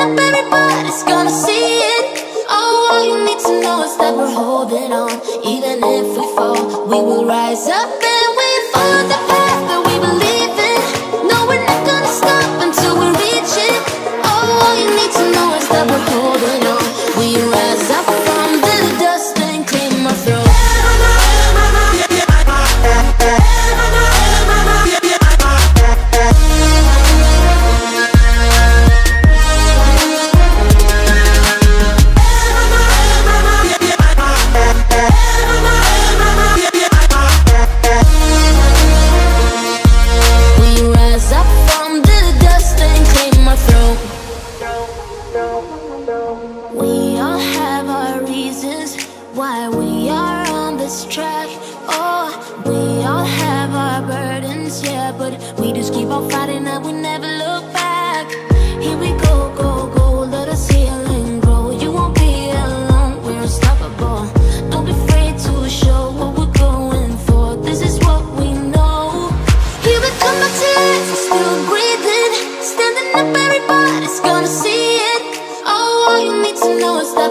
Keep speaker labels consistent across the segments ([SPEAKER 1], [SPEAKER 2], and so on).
[SPEAKER 1] it's gonna see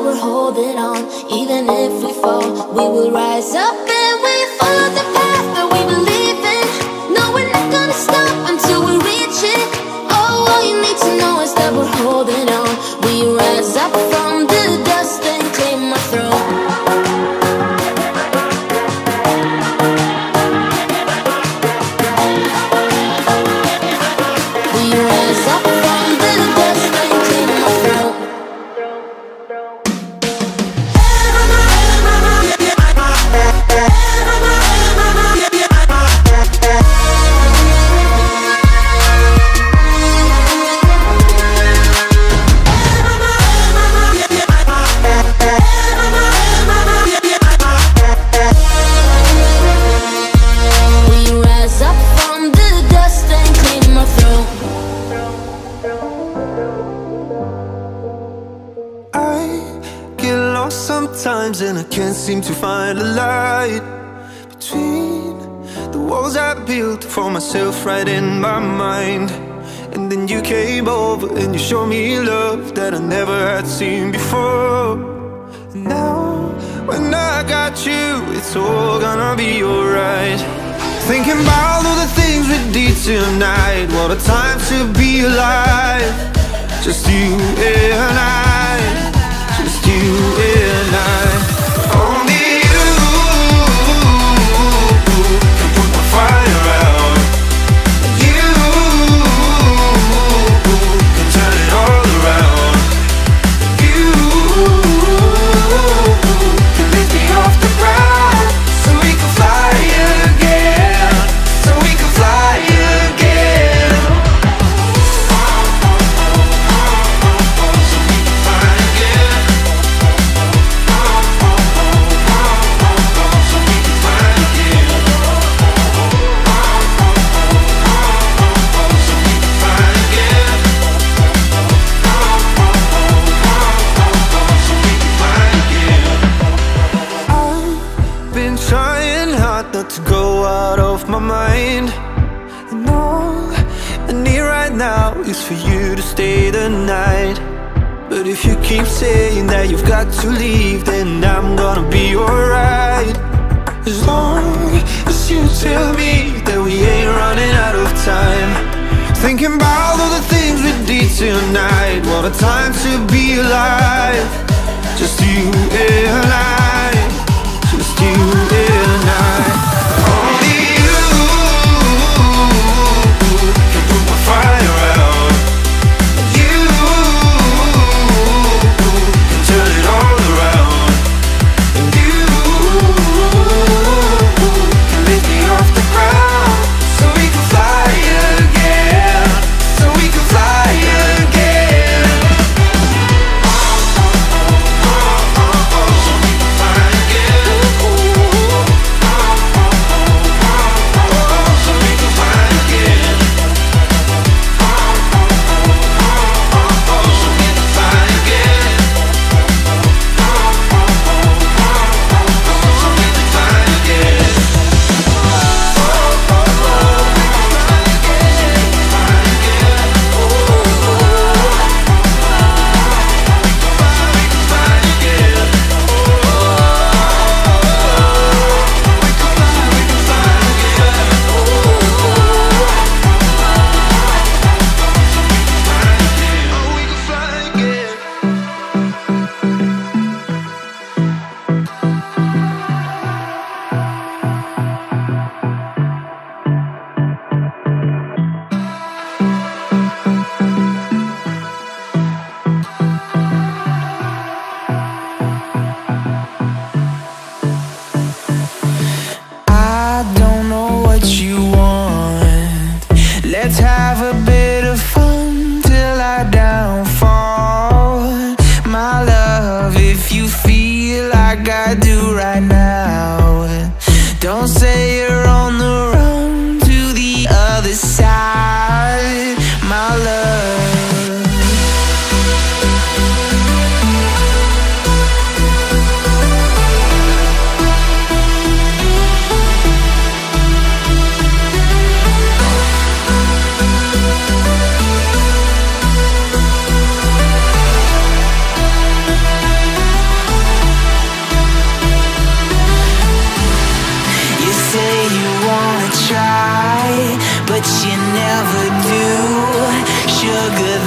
[SPEAKER 1] we're holding on. Even if we fall, we will rise up. that
[SPEAKER 2] I never had seen before. Now, when I got you, it's all gonna be alright. Thinking about all the things we did tonight What a time to be alive. Just you and I Just you and I. you keep saying that you've got to leave Then I'm gonna be alright. As long as you tell me that we ain't running out of time. Thinking about all the things we did tonight What a time to be alive. Just you and I Just you and I.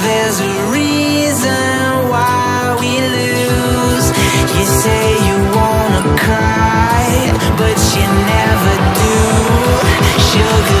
[SPEAKER 3] there's a reason why we lose. You say you wanna cry, but you never do. Sugar,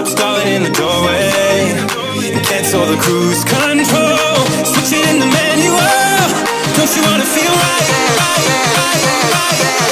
[SPEAKER 4] Stop stalling in the doorway. And cancel the cruise control. Switch it in the manual. Don't you wanna feel right? right, right, right,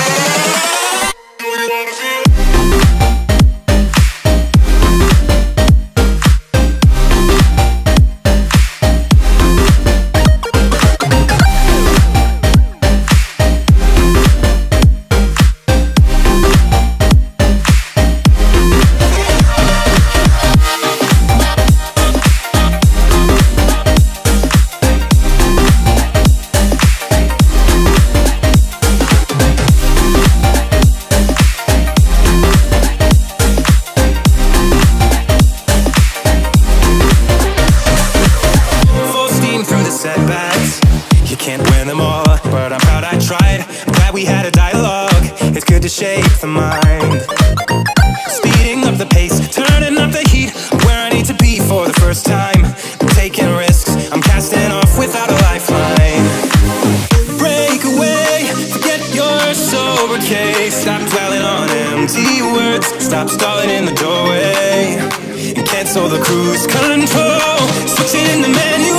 [SPEAKER 4] cancel the cruise control. Switch it in the manual.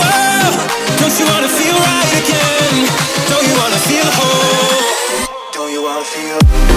[SPEAKER 4] Don't you wanna feel right again? Don't you wanna feel whole? Don't you wanna feel?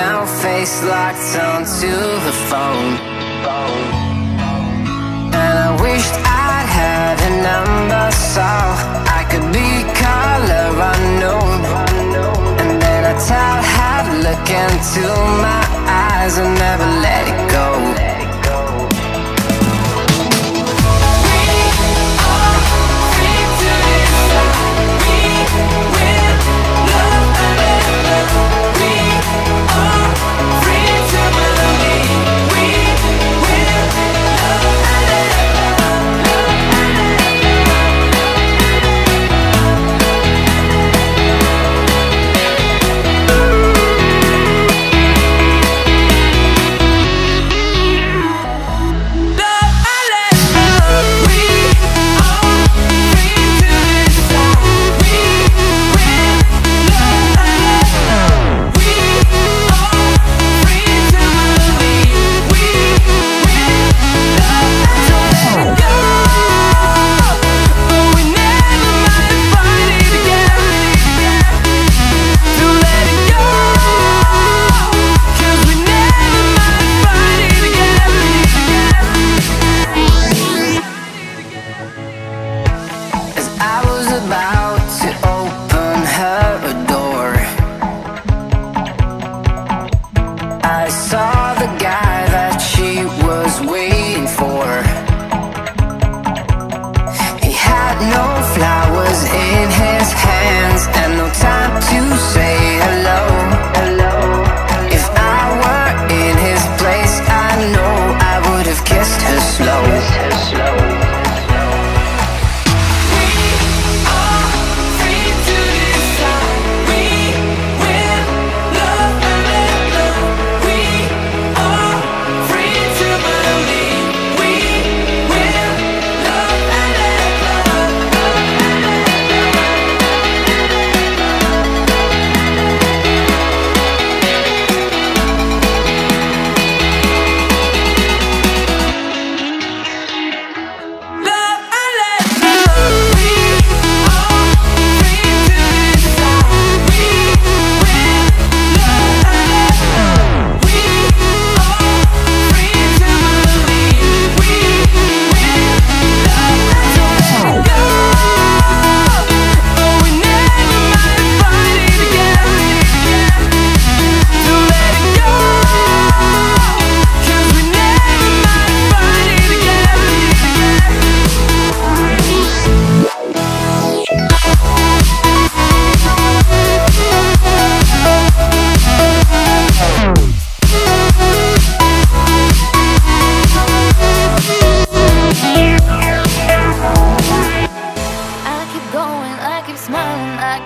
[SPEAKER 5] down, face locked onto the phone. And I wished I had a number so I could be color unknown. And then I tell her, look into my eyes and never let it go.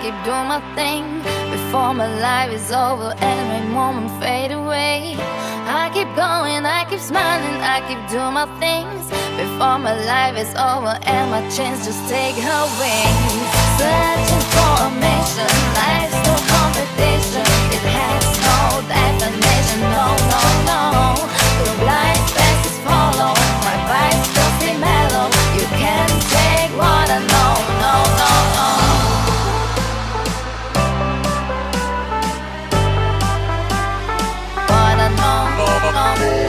[SPEAKER 6] keep
[SPEAKER 1] doing my thing Before my life is over and my moment fade away. I keep going, I keep smiling, I keep doing my things Before my life is over and my chance just take her wings. Searching for a mission, life's so I'll